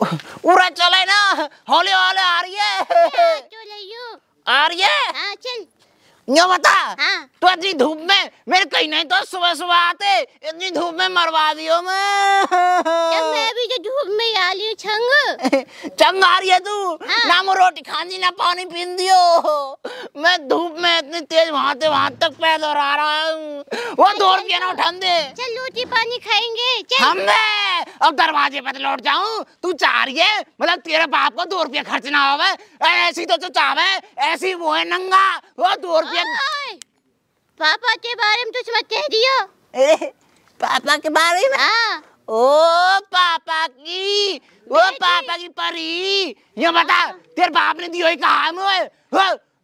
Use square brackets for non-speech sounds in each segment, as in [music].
उड़ा चले ना। होले होले आ रही है। चलो यू आ रही है? हाँ चल। यो बता हाँ। तो इतनी धूप में मेरे कहीं नहीं तो सुबह सुबह आते इतनी धूप में मरवा दियो मैं। जब मैं भी तो धूप में आ हूँ छंग। [laughs] चंग आ रही है तू। हाँ। ना मैं रोटी खानी ना पानी पीन दियो। मैं धूप में इतनी तेज वहाँ से वहाँ तक पैदल आ रहा हूँ। वो दो रुपया ना उठा दे। चल रोटी पानी खाएँगे चल। हम मैं। अब दरवाजे पर लौट जाऊँ तू चाह रही है मतलब तेरे बाप को दो रुपया खर्चना होवे। ऐसी तो तू चाहे ऐसी वो है नंगा वो दो रुपया पापा के बारे में तुझ मत कह दियो। ए, पापा के बारे में? हाँ। ओ पापा की वो पापा की परी। ये बता तेरे बाप ने दियो ही कहा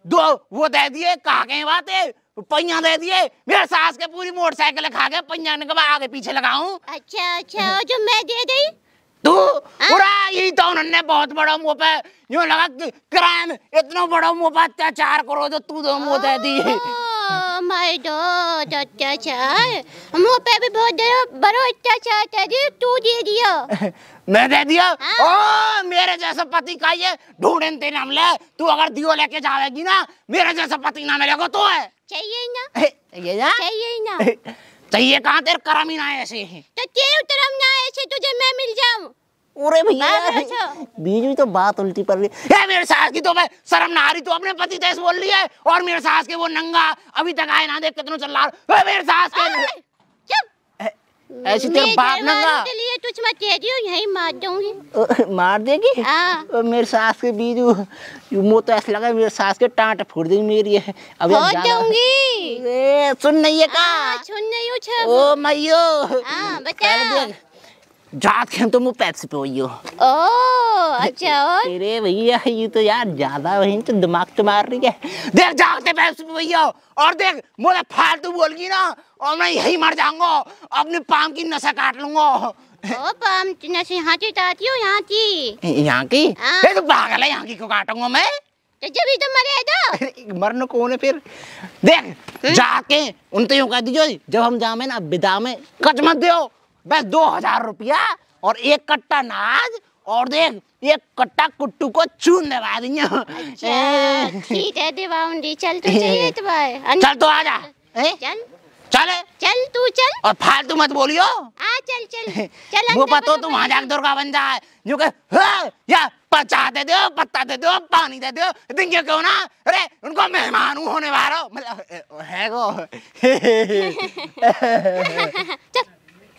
दो वो दे दिए कहा गए बातें? पहिया दे दिए। मेरे सास के पूरी मोटरसाइकिल खा गए पहिया ने कहा आगे पीछे लगाऊँ। अच्छा अच्छा जो मैं दे दी तू? पूरा यही तो उन्होंने बहुत बड़ा मुँह पे। यूँ लगा क्राइम इतना बड़ा मुँह पे अत्याचार करो तो तू तो मुँह दे दी। माय गॉड अत्याचार। मुँह पे भी बहुत बड़ा बड़ा अत्याचार कर दी तू दे दियो। [laughs] मैं दे दिया? हाँ। ओ मेरे जैसा पति का ये ढूंढे तेरे हमले। तू अगर दियो लेके जाएगी ना मेरे जैसा पति ना मिलेगा तो है। चाहिए ना? [laughs] हे, ना? चाहिए ना। [laughs] चाहिए कहाँ तेरे करम ही ना ऐसे? हैं तो तेरे करम ना ऐसे तुझे मैं मिल जाऊँ? अरे भैया। [laughs] बीच में तो बात उल्टी पड़ रही है। मेरे सास की तो मैं शर्म ना आ रही तो अपने पति तेज बोल रही है? और मेरे सास के वो नंगा अभी तक आए ना देख कितना चल रहा है। मेरे सास के ऐसी तेरे बाप ने कहा के लिए तुझ मत कह दियो यहीं मार दूँगी। [laughs] मार देगी? हाँ। मेरे सास के बीजू मुँह तो ऐसा लगा मेरे सास के टांट फोड़ देगी मेरी है हो अब ज्यादा- दूँगी। ए, सुन नहीं है का हाँ सुन नहीं हो छ ओ मैयो हाँ बता। जात खेम तो मुँह पैप्सी पे हुई हो ओ अच्छा और? तेरे भैया ये तो यार ज़्यादा वही तो दिमाग तो मार रही है। देख जागते पैप्सी पे भैया और देख मुझे फालतू बोलगी ना और मैं यही मर जाऊँगा। अपनी पाम की नशा काट लूँगा। ओ पाम नशे यहाँ की ताती हो यहाँ की? यहाँ की? हाँ। ये तो पागल है यहाँ की क्यों काटूँगा मैं? तो जब ही तो मरे तो। मरने कौन है फिर। देख जाके उन तो यूँ कह दीजिए जब हम जामे ना विदा में कच मत दियो। बस दो हज़ार रुपया और एक कट्टा नाज और देख एक कट्टा कुट्टू को चून दबा देंगे अच्छा ठीक है दिवाउंडी चल तो चाहिए तो भाई चल [laughs] तो आजा ए? चल। चल। चल तू चल। और फालतू मत बोलियो। आ चल चल। [laughs] चल वो अंदर पतो तुम वहाँ भाई। जाके दुर्गा बन जाए जो "हाँ, या पचा दे दो पत्ता दे दो पानी दे दो। दिन क्यों ना? अरे उनको मेहमान होने वाला मतलब है को [laughs]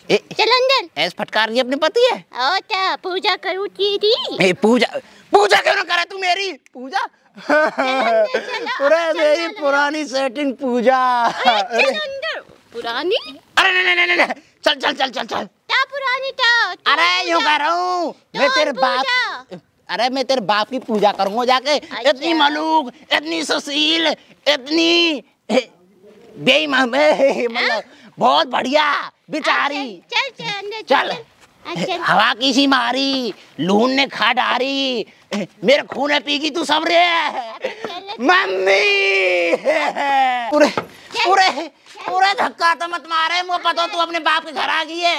ए, चल अंदर। ऐस फटकार रही अपने पति है? ओ क्या पूजा करूँ तेरी ए पूजा पूजा क्यों ना करे तू मेरी? पूजा? अरे मेरी पुरानी सेटिंग पूजा। अरे अंदर। पुरानी? अरे नहीं नहीं नहीं चल चल चल चल चल। क्या पुरानी तू अरे यूँ कह रहा हूँ मैं तेरे बाप अरे मैं तेरे बाप की पूजा करूँगा जाके। इतनी अच्छा। मलूक इतनी सुशील इतनी बेईमान मतलब बहुत बढ़िया बिचारी। चल चल चल चल। हवा किसी मारी लून ने खा डारी मेरे खून है पीगी तू सब रे। मम्मी। पूरे पूरे पूरे धक्का तो मत मारे मुझे पता तू अपने बाप के घर आ गई है।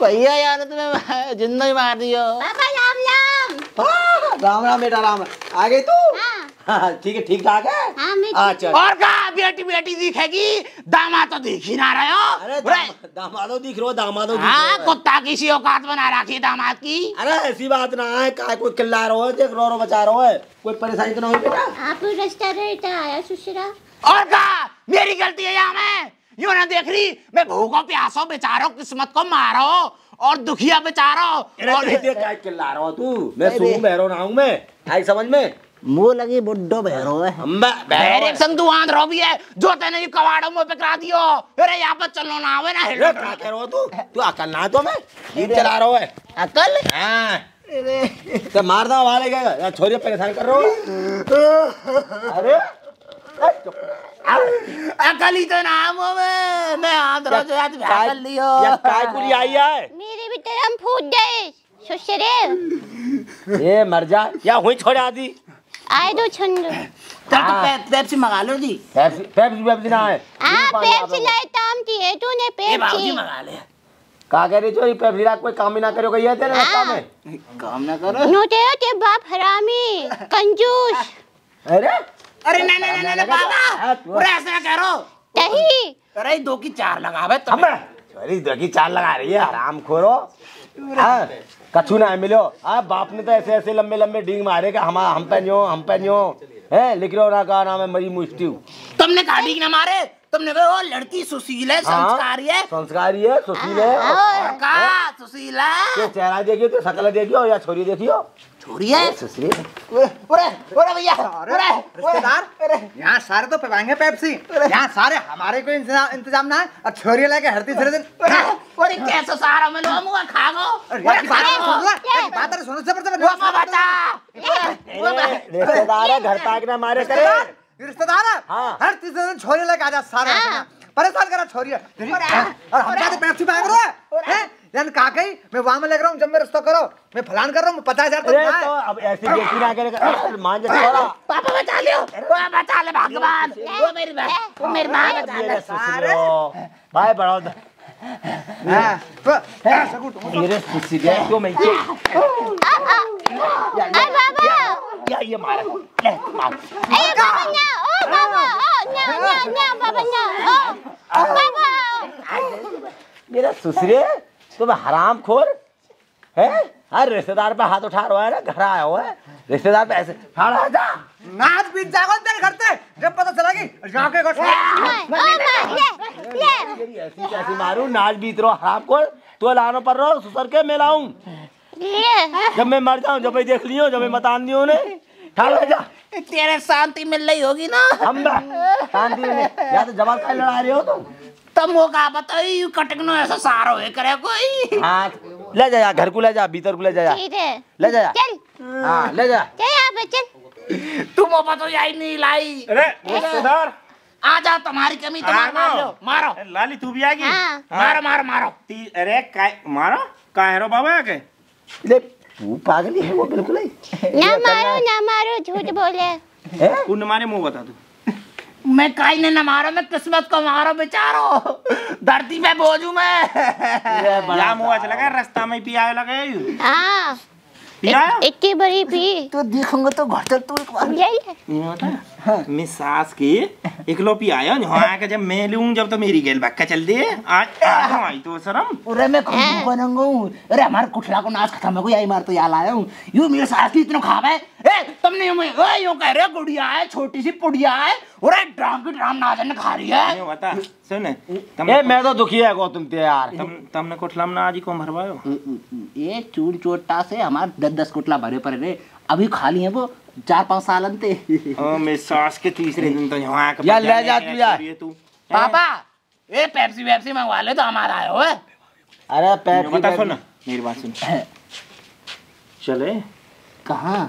भैया यार तुम्हें ज़िंदा ही मार दियो। राम राम। हाँ, राम राम बेटा राम। आ गई तू? हाँ, [laughs] ठीक है ठीक ठाक है? हाँ अच्छा और कहा बेटी बेटी दिखेगी? दामा तो दिख ही ना रहे हो। अरे दाम- दामादो दिख रहे हो दामादो दिख हाँ कुत्ता किसी औकात बना रखी है दामाद की। अरे ऐसी बात ना है काय कोई किल्ला रहो है देख रो रो बचा रहो है। कोई परेशानी तो ना हुई बेटा? आप रास्ता रहता आया ससुरा और कहा? मेरी गलती है यहाँ मैं। यूँ ना देख रही मैं भूखो प्यासो बेचारो किस्मत को मारो और दुखिया बेचारो और देख देख काय किल्ला रहो तू। मैं सुन बहरो ना हूँ मैं। आई समझ में? मुँह लगी बुड्ढो बहरो है। अम्बा बहरो है। संग तू आंध्रो भी है। जो तेने ये कवाड़ो मुँह पे करा दियो अरे यहाँ पर चलो ना आवे ना हिलो क्या कह रहे हो तू? तू अकल ना तो मैं? जीप चला रहा है अकल? हाँ। तो मार दो वाले क्या छोरी परेशान कर रहे हो? अरे। अकल ही तो नाम हो मैं मैं आंध्रो जो आज कर लियो। या काय कुली आई है? मेरे भी तरम फूट गए ससुरे ये मर जा। या हुई छोड़ आदि? आए दो छंद चल तो पेप्सी मंगा लो जी। पेप्सी पेप्सी वेप्सी ना है हाँ पेप्सी लाए ताम थी है तूने बाबूजी पेप्सी। मंगा ले। का कह रही छो ये पेपलीरा कोई काम ही ना करो गई है तेरे रास्ता में? काम ना करो। नोटे ते बाप हरामी कंजूस। अरे? अरे नहीं नहीं नहीं नहीं बाबा। अरे ऐसा करो। तही। अरे दो की चार लगावे तो अबे छोरी देखी चाल लगा रही है हराम खोरो हाँ, कछु ना मिलो। आ बाप ने तो ऐसे ऐसे लंबे लंबे डींग मारे का हम हम पे न्यो हम पे न्यो। है लिख रहे हो ना का नाम है मरी मुस्ती तुमने गाड़ी ना मारे? तुमने वे वो लड़की सुशील है संस्कारी है। संस्कारी है सुशील है। और का सुशील है। ये चेहरा देखियो तो शकल देखियो या छोरी देखियो? छोरी है सुशील अरे अरे भैया अरे रिश्तेदार यहाँ सारे तो पिवाएँगे पेप्सी। यहाँ सारे हमारे कोई इंतज़ाम ना है और छोरी लेके हरती सारे दिन। अरे कैसे सारा में लो मुआ खा गो अरे की बात तो सुन ले की बात तो सुनो जबर वो जबर बता। रिश्तेदार है घर ताक ना मारे करे। रिश्तेदार है। हाँ। हर तीसरे दिन छोरी लेके आ जा सारे हाँ। परेशान करा छोरी है और हम क्या पेप्सी मांग रहे हैं? हैं? यानी का मैं वहाँ में लग रहा हूँ जब मैं रिश्ता करो। मैं फलान कर रहा हूँ पचास हज़ार तो अब ऐसी बेटी ना करे मान जा पापा बचा लियो। बचा ले भगवान। वो मेरी वो मेरी माँ बचा ले। मेरे भाई बढ़ाओ हाँ, तो मेरे सुशील क्यों मैं अरे बाबा। या ये मारा। ले मार। ए बाबा ना ओ बाबा ओ ना ना ना बाबा ना ओ बाबा। मेरा सुसरे तुम हराम खोर है? हर रिश्तेदार पे हाथ उठा रहा है ना? घर आया हुआ है? रिश्तेदार पे ऐसे फाड़ा जा। नाच बीत जाएगा तेरे घर से जब पता चला कि जाके को तेरी ऐसी कैसी मारू नाच बीत रो हराम खोर तो लानो पर रहो सुसर के मैं लाऊं। जब मैं मर जाऊँ जब मैं देख लियो जब मैं मतान दियो ने ठाड़ा जा। तेरे शांति मिल रही होगी ना। हम शांति या तो जवान का लड़ा रहे हो तुम? तुम वो का बताई यू कटकनो ऐसा सारो है करे कोई। हाँ ले जा घर को ले जा भीतर को ले जा ठीक है। ले जा चल। हाँ ले जा। चल यहाँ पे चल। तुम वो बतो यही नहीं लाई। अरे रिश्तेदार आ जाओ तुम्हारी कमी तो मार मार लो मारो। लाली तू भी आ गई? हाँ। मारो मारो मारो। ती अरे काय मारो? का है रो बाबा के ले तू पागल है वो बिल्कुल ही। ना मारो ना मारो झूठ बोले। हैं? उन मारे मुँह बता तू। मैं काई ने न मारो मैं किस्मत को मारो बेचारो। धरती पे बोझू मैं। जाम हुआ या गया अच्छा लगा रास्ता में पिया लगे। हाँ। पिया एक के बड़ी पी। तो देखूँगा तो घर चल तू एक बार ले ले मैं सास के इकलो पी आया यहाँ [laughs] के जब मैं लूँ जब तो मेरी गेल बक्का चल दे। आज आई तो शर्म। अरे मैं खुद बनूँगा। हूँ अरे हमारे कुठला को नाच खत्म हो गया यही मार तो याद आया हूँ। यू मेरे सास की इतना खावा है? ए तुमने यूँ ए यूँ कह रहे गुड़िया है छोटी सी पुड़िया है अरे ड्राम की ड्राम नाचन खा रही है। बता सुन ए मैं तो दुखी है गो तुम ते यार। तम तमने कोठलम ना आज को भरवायो ये चून चोटा से हमारे दस दस कुटला भरे पड़े रे। अभी खाली है वो चार पाँच साल अंते ओ मैं सास के तीसरे दिन तो यहाँ के या ले जा तू यार। तू? पापा ये पेप्सी वेप्सी मंगवा ले तो हमारा आयो है। अरे पैर बता सुन मेरी बात सुन। चले। कहाँ?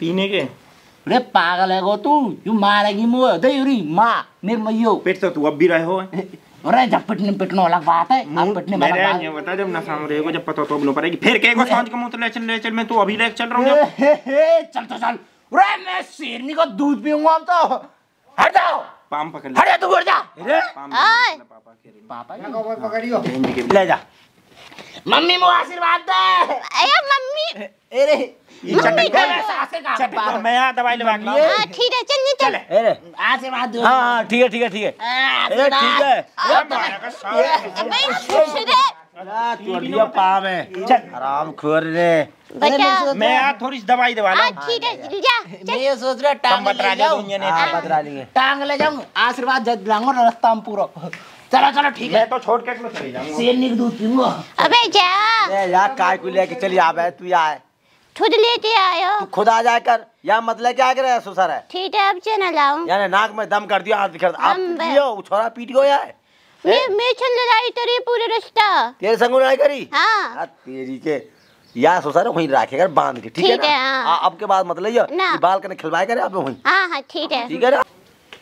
पीने के। अरे पागल है गो तू। यू मारेगी मुँह। दे यूरी माँ निर्मयो पेट तो तू अब भी रहे हो? [laughs] अरे जब पिटने पिटने अलग बात है अब पिटने में अलग बात ये बता जब नशा में रहेगा जब पता तो अब पड़ेगी फिर के को साँझ को मुँह तो ले चल ले चल मैं तू अभी ले चल रहा हूँ हे, हे, चल तो चल। अरे मैं शेरनी का दूध पीऊँगा अब तो। हट जाओ। पाम पकड़ ले। हट जा तू हट जा। पाम ओए। पापा के पापा पकड़ियो। बहन के ले जा। मम्मी मुझे आशीर्वाद दे। अरे मम्मी। अरे ये मैं दवाई लगा हाँ ठीक है चल। नहीं चल अरे। आशीर्वाद दो। हाँ हाँ ठीक है ठीक है ठीक है। अरे ठीक है। तू पाव है। आराम खोर रे। मैं यहाँ थोड़ी सी दवाई दवा हाँ ठीक है जा मैं ये सोच रहा टांग ले जाऊँ। हाँ बदला टांग ले जाऊँ। आशीर्वाद जज लाऊँगा रास्ता में पूरा। चलो चलो ठीक है। मैं तो छोड़ के चले जाऊँगा। दूध पीऊँगा। अबे जा। ए यार काय को लेके चली आ बे तू आए खुद लेके आयो। तू खुद आ जाए कर। या मतलब क्या करे सुसर है? ठीक है अब चल लाऊं। यानी नाक में दम कर दिया हाथ बिखर आप लियो छोरा पीट गयो यार। मैं मैं चल लड़ाई तेरी पूरे रास्ता तेरे संग लड़ाई करी? हाँ। तेरी के या सुसर वहीं रखे कर बाँध के ठीक है ना? हाँ। अब के बाद मतलब ये ना। बाल कने खिलवाए करे अब वहीं। हाँ हाँ ठीक है। ठीक है ना?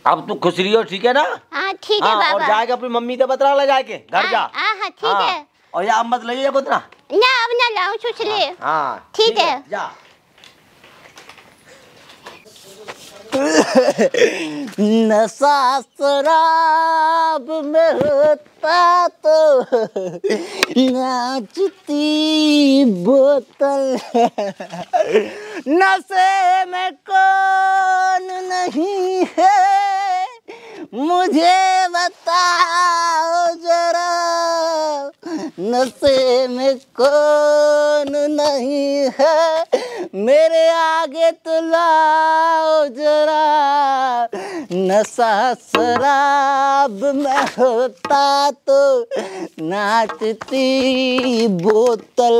अब तू खुश रही हो ठीक है ना? हाँ ठीक है हाँ और बाबा। जाके अपनी मम्मी से बतरा ले जाके घर जा। हाँ हाँ हाँ, ठीक हाँ, है। और या अब मत ले जा बतरा ना अब ना लाऊं सुछ ले। हाँ ठीक है। जा। नशा शराब में होता तो नाचती बोतल। नशे में कौन नहीं है मुझे बताओ नशे में कौन नहीं है? मेरे आगे तो लाओ जरा। नशा शराब में होता तो नाचती बोतल।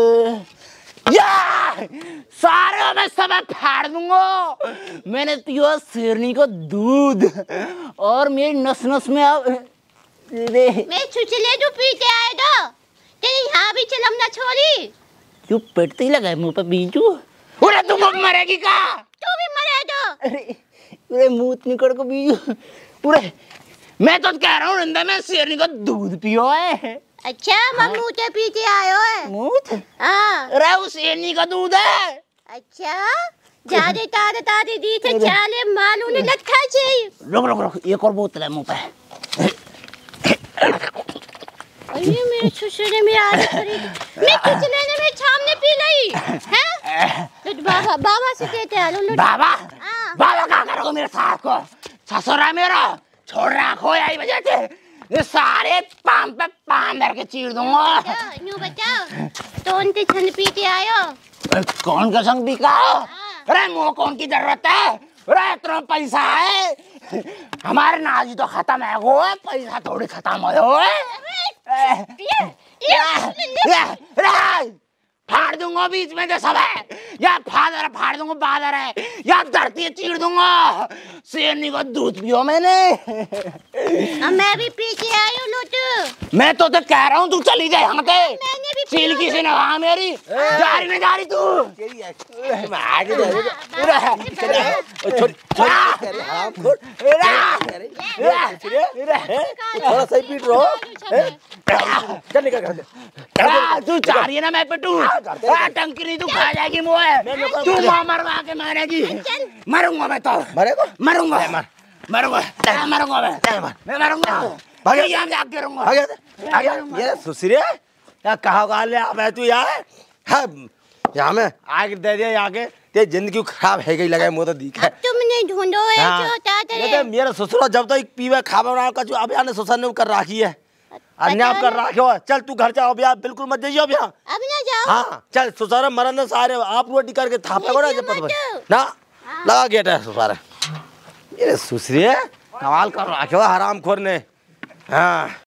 सारे मैं सब फाड़ दूँगा। मैंने पियो शेरनी को दूध और मेरी नस नस में अब मैं छुचले जो पीते आए दो तेरे यहाँ भी चलम ना छोड़ी क्यों पेटते ही लगा मुँह पे बीजू? अरे तुम अब मरेगी का? तू भी मरे दो अरे अरे मुँह निकल को बीजू। पूरे मैं तो कह रहा हूँ नंदा मैं शेरनी को दूध पियो है। अच्छा मम्मू तो पीते आयो है। मुँह हाँ। अरे वो शेरनी का दूध है। अच्छा जादे तारे तारे दी थे चाले मालू ने लखा चाहिए रुक रुक रुक एक और बोतल है मुँह पे। अरे मेरे करी मैं ने मेरे सामने पी ली हैं? तो बाबा बाबा से देते हैं लो बाबा हाँ। बाबा क्या करोगे मेरे साथ को? ससुरा मेरा छोड़ रखो यही वजह से। ये सारे पाम पे पाम धर के चीर दूँगा। बताओ, यूँ बताओ। तो उनके छन पीते आयो? कौन का संग बिका अरे मुँह कौन की ज़रूरत है? अरे इतना पैसा है हमारे नाजी तो खत्म है वो पैसा थोड़ी खत्म हो है फाड़ दूँगा बीच में जो सब है या फादर फाड़ दूँगा बादर है या धरती चीर दूँगा शेरनी को दूध पियो मैंने अब मैं भी पी के आई हूँ लोटू मैं तो तो कह रहा हूँ तू चली जाए यहाँ के चील की से नहा मेरी जा रही नहीं जा रही तू मैं जा हूँ। उरा, उरा, थोड़ा सही पीट रहो चल निकल से तू चाह रही है ना मैं पिटू आ, टंकी नहीं तू खा जाएगी मुँह तू माँ मरवा के मारेगी। मरूँगा मैं तो। मरेगा? मरूँगा। मरूँगा। आ, मरूँगा मैं। मैं मरूँगा। भाग। यहाँ जाके गिरूँगा आ गया ये सुसरे कहा तू यार हाँ यहाँ में आग दे दिया यहाँ के। ते ज़िंदगी खराब है गई लगा मुँह तो दिखा तुमने ढूंढो है हाँ। जो तो मेरा ससुर जब तक पीवे खावे ना कछु अब यार ससुर ने कर राखी है। अन्याय कर राखी हो चल तू घर जाओ भैया बिल्कुल मत जाइयो अब यहाँ अब ना जाओ। हाँ चल सुसारा मरन सारे आप रोटी करके थापे बड़ा ना जब पत ना लगा गेट है सुसारा। ये सुसरी है कमाल कर राखो हराम खोर ने। हाँ।